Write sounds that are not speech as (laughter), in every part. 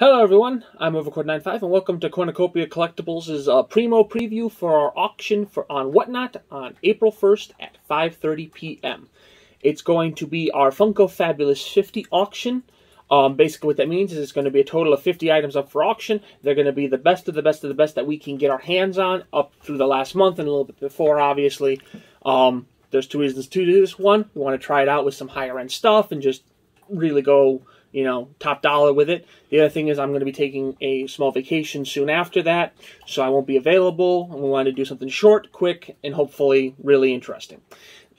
Hello everyone, I'm Overcord95 and welcome to Cornucopia Collectibles' uh, Primo preview for our auction for on Whatnot on April 1st at 5.30 p.m. It's going to be our Funko Fabulous 50 auction. Um, basically what that means is it's going to be a total of 50 items up for auction. They're going to be the best of the best of the best that we can get our hands on up through the last month and a little bit before, obviously. Um, there's two reasons to do this. One, we want to try it out with some higher end stuff and just really go you know, top dollar with it. The other thing is I'm going to be taking a small vacation soon after that, so I won't be available. And we want to do something short, quick, and hopefully really interesting.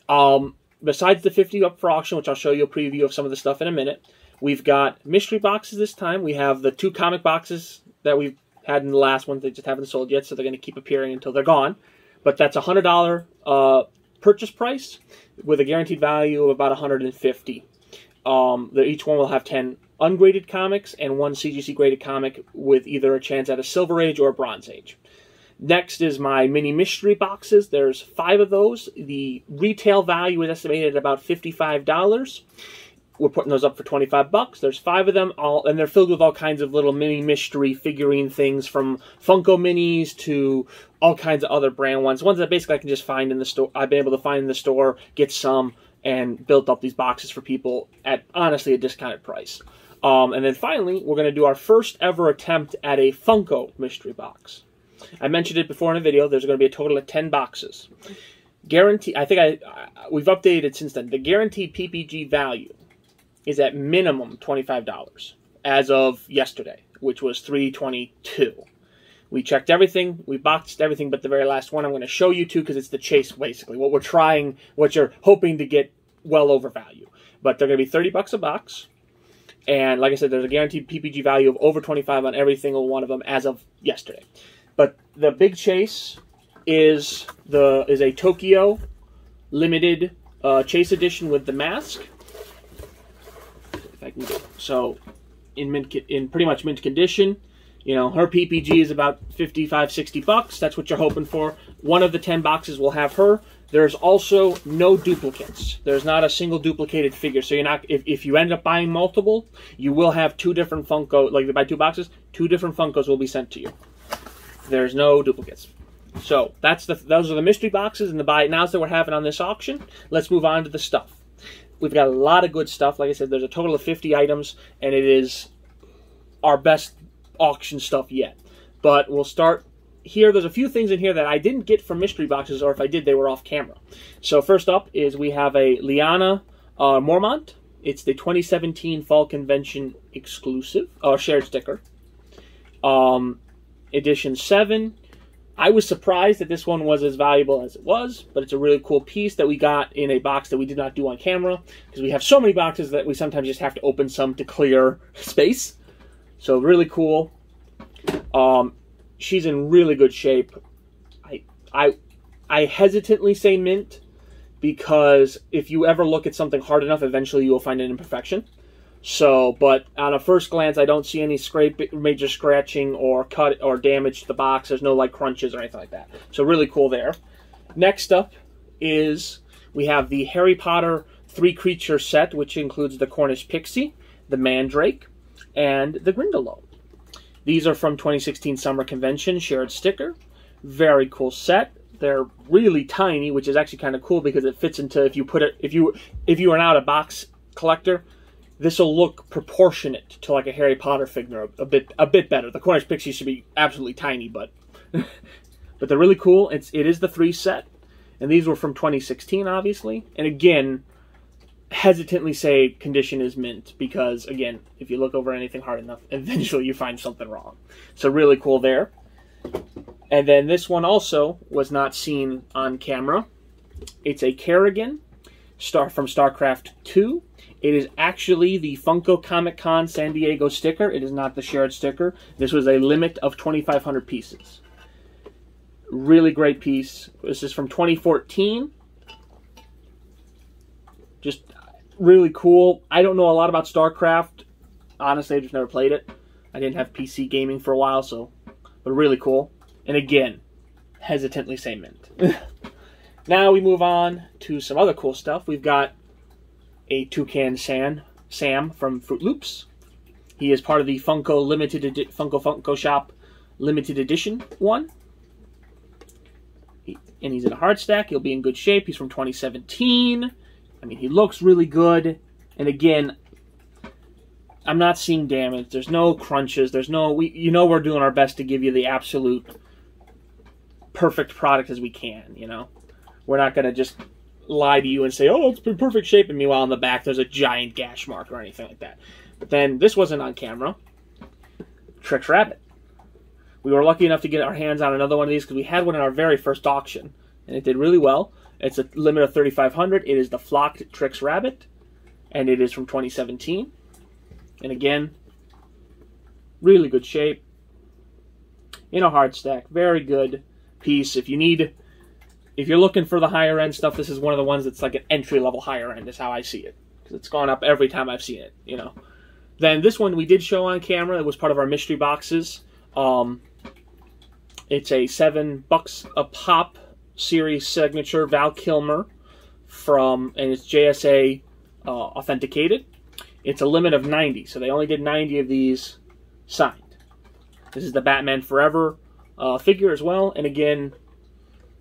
Um, besides the 50 up for auction, which I'll show you a preview of some of the stuff in a minute, we've got mystery boxes this time. We have the two comic boxes that we've had in the last one. They just haven't sold yet, so they're going to keep appearing until they're gone. But that's a $100 uh, purchase price with a guaranteed value of about 150 um, each one will have 10 ungraded comics and one CGC graded comic with either a chance at a Silver Age or a Bronze Age. Next is my mini mystery boxes. There's five of those. The retail value is estimated at about $55. We're putting those up for 25 bucks. There's five of them, all, and they're filled with all kinds of little mini mystery figurine things from Funko Minis to all kinds of other brand ones. Ones that basically I can just find in the store. I've been able to find in the store, get some, and built up these boxes for people at honestly a discounted price. Um, and then finally, we're going to do our first ever attempt at a Funko mystery box. I mentioned it before in a video. There's going to be a total of 10 boxes. Guarantee. I think I, I we've updated since then. The guaranteed PPG value is at minimum $25 as of yesterday, which was 322. We checked everything. We boxed everything but the very last one. I'm going to show you two because it's the chase, basically. What we're trying, what you're hoping to get well over value. But they're going to be 30 bucks a box. And like I said, there's a guaranteed PPG value of over 25 on every single one of them as of yesterday. But the big chase is the is a Tokyo limited uh, chase edition with the mask. If I can get so in mint in pretty much mint condition. You know, her PPG is about 55, 60 bucks. That's what you're hoping for. One of the 10 boxes will have her. There's also no duplicates. There's not a single duplicated figure. So you're not if, if you end up buying multiple, you will have two different Funko like if you buy two boxes, two different Funkos will be sent to you. There's no duplicates. So that's the those are the mystery boxes and the buy it nows that we're having on this auction. Let's move on to the stuff. We've got a lot of good stuff. Like I said, there's a total of 50 items, and it is our best auction stuff yet. But we'll start here. There's a few things in here that I didn't get from mystery boxes, or if I did, they were off camera. So first up is we have a Lyanna uh, Mormont. It's the 2017 Fall Convention exclusive, or uh, shared sticker. Um, edition 7. I was surprised that this one was as valuable as it was, but it's a really cool piece that we got in a box that we did not do on camera because we have so many boxes that we sometimes just have to open some to clear (laughs) space. So really cool. Um, she's in really good shape. I I I hesitantly say mint because if you ever look at something hard enough, eventually you will find an imperfection. So, but on a first glance, I don't see any scrape, major scratching or cut or damage to the box. There's no like crunches or anything like that. So really cool there. Next up is we have the Harry Potter three creature set, which includes the Cornish Pixie, the Mandrake, and the Grindylow. These are from 2016 Summer Convention shared sticker. Very cool set. They're really tiny, which is actually kind of cool because it fits into if you put it if you if you are not a box collector, this will look proportionate to like a Harry Potter figure a, a bit a bit better. The Cornish Pixie should be absolutely tiny, but (laughs) but they're really cool. It's it is the three set, and these were from 2016, obviously. And again, hesitantly say condition is mint because again, if you look over anything hard enough, (laughs) eventually you find something wrong. So really cool there. And then this one also was not seen on camera. It's a Kerrigan star from StarCraft 2. It is actually the Funko Comic Con San Diego sticker. It is not the shared sticker. This was a limit of 2,500 pieces. Really great piece. This is from 2014. Just really cool. I don't know a lot about StarCraft. Honestly, I just never played it. I didn't have PC gaming for a while, so but really cool. And again, hesitantly say mint. (laughs) now we move on to some other cool stuff. We've got a toucan San Sam from Froot Loops. He is part of the Funko limited edi- Funko Funko Shop limited edition one. He- and he's in a hard stack. He'll be in good shape. He's from 2017. I mean, he looks really good. And again, I'm not seeing damage. There's no crunches. There's no we you know we're doing our best to give you the absolute perfect product as we can, you know. We're not going to just lie to you and say, "Oh, it's in perfect shape," and meanwhile on the back there's a giant gash mark or anything like that. But then this wasn't on camera. Trix Rabbit. We were lucky enough to get our hands on another one of these because we had one in our very first auction, and it did really well. It's a limit of 3,500. It is the Flocked Trix Rabbit, and it is from 2017. And again, really good shape. In a hard stack, very good piece. If you need, if you're looking for the higher end stuff, this is one of the ones that's like an entry level higher end. Is how I see it because it's gone up every time I've seen it. You know. Then this one we did show on camera. It was part of our mystery boxes. Um, it's a seven bucks a pop series signature Val Kilmer from, and it's JSA uh, authenticated. It's a limit of 90, so they only did 90 of these signed. This is the Batman Forever uh, figure as well, and again,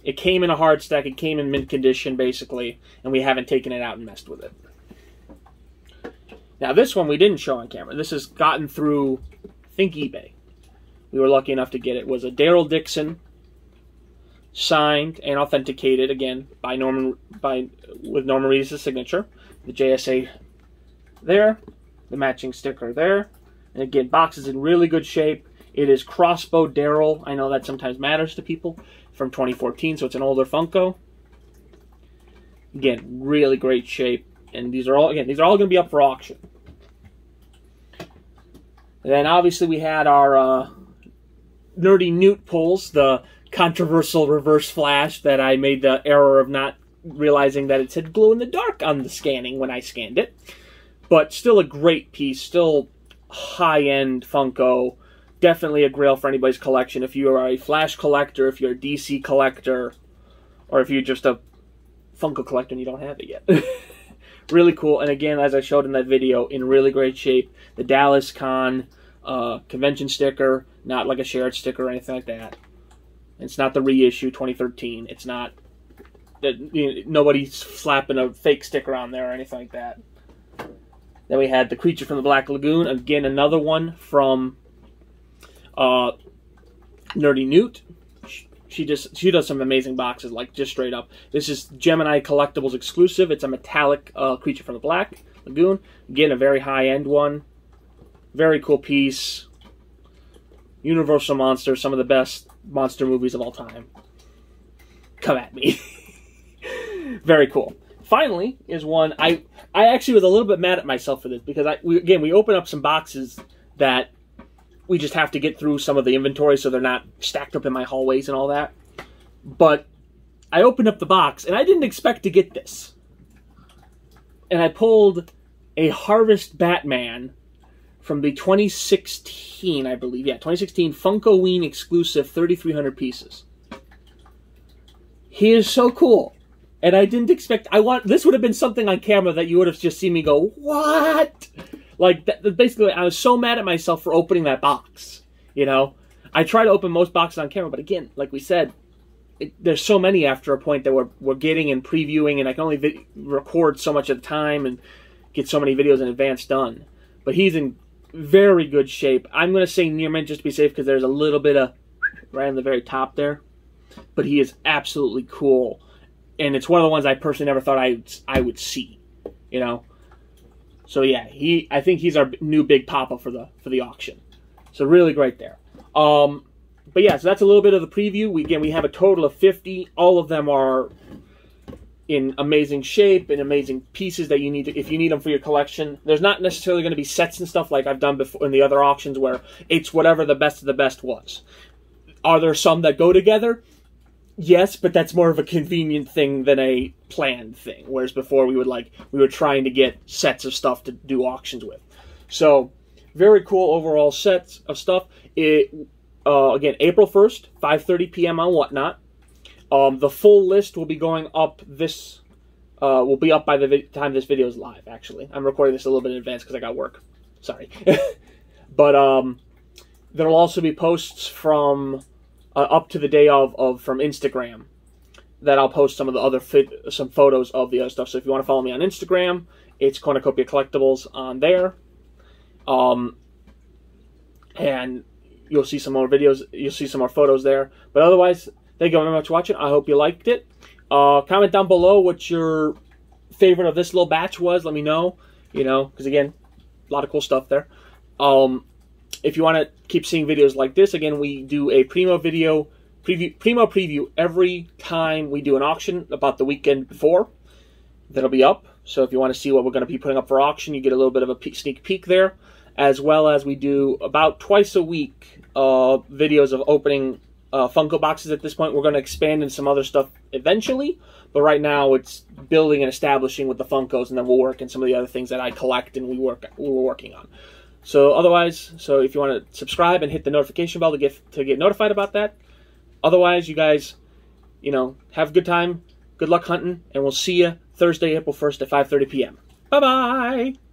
it came in a hard stack. It came in mint condition, basically, and we haven't taken it out and messed with it. Now, this one we didn't show on camera. This has gotten through, I think, eBay. We were lucky enough to get it. it was a Daryl Dixon signed and authenticated again by Norman by with Norman Reedus' signature. The JSA there, the matching sticker there, and again, box is in really good shape. It is Crossbow Daryl. I know that sometimes matters to people from 2014, so it's an older Funko. Again, really great shape, and these are all again these are all going to be up for auction. And then obviously we had our uh, nerdy Newt pulls, the controversial reverse flash that I made the error of not realizing that it said glow in the dark on the scanning when I scanned it. But still a great piece, still high end Funko. Definitely a grail for anybody's collection. If you are a Flash collector, if you're a DC collector, or if you're just a Funko collector and you don't have it yet. (laughs) really cool. And again, as I showed in that video, in really great shape. The Dallas Con uh, convention sticker, not like a shared sticker or anything like that. It's not the reissue 2013. It's not that you know, nobody's slapping a fake sticker on there or anything like that. Then we had the creature from the Black Lagoon. Again, another one from uh, Nerdy Newt. She just she does some amazing boxes, like just straight up. This is Gemini Collectibles exclusive. It's a metallic uh, creature from the Black Lagoon. Again, a very high end one. Very cool piece. Universal Monster, some of the best monster movies of all time. Come at me. (laughs) very cool. Finally, is one I I actually was a little bit mad at myself for this because I we, again we open up some boxes that we just have to get through some of the inventory so they're not stacked up in my hallways and all that. But I opened up the box and I didn't expect to get this. And I pulled a Harvest Batman from the 2016, I believe. Yeah, 2016 Funkoween exclusive 3,300 pieces. He is so cool. And I didn't expect. I want this would have been something on camera that you would have just seen me go, "What?" Like that, basically, I was so mad at myself for opening that box. You know, I try to open most boxes on camera, but again, like we said, it, there's so many after a point that we're we're getting and previewing, and I can only record so much at a time and get so many videos in advance done. But he's in very good shape. I'm going to say near mint just to be safe because there's a little bit of right on the very top there. But he is absolutely cool, and it's one of the ones I personally never thought I I would see. You know, so yeah, he I think he's our new big papa for the for the auction. So really great there. Um, but yeah, so that's a little bit of the preview. We again we have a total of 50. All of them are in amazing shape and amazing pieces that you need to, if you need them for your collection. There's not necessarily going to be sets and stuff like I've done before in the other auctions where it's whatever the best of the best was. Are there some that go together? Yes, but that's more of a convenient thing than a planned thing. Whereas before we would like we were trying to get sets of stuff to do auctions with. So very cool overall sets of stuff. It uh, again April first, 5:30 p.m. on whatnot. Um, the full list will be going up this. Uh, will be up by the time this video is live. Actually, I'm recording this a little bit in advance because I got work. Sorry. (laughs) But um, there'll also be posts from uh, up to the day of, of from Instagram that I'll post some of the other fit, some photos of the other stuff. So if you want to follow me on Instagram, it's Cornucopia Collectibles on there. Um, and you'll see some more videos. You'll see some more photos there. But otherwise, thank you very much for watching. I hope you liked it. Uh, comment down below what your favorite of this little batch was. Let me know. You know, because again, a lot of cool stuff there. Um, if you want to keep seeing videos like this, again, we do a Primo video preview, Primo preview every time we do an auction about the weekend before. That'll be up. So if you want to see what we're going to be putting up for auction, you get a little bit of a sneak peek there. As well as we do about twice a week uh, videos of opening uh, Funko boxes at this point. We're going to expand in some other stuff eventually, but right now it's building and establishing with the Funkos, and then we'll work in some of the other things that I collect and we work we were working on. So otherwise, so if you want to subscribe and hit the notification bell to get to get notified about that. Otherwise, you guys, you know, have a good time, good luck hunting, and we'll see you Thursday, April 1st at 5:30 p.m. Bye bye.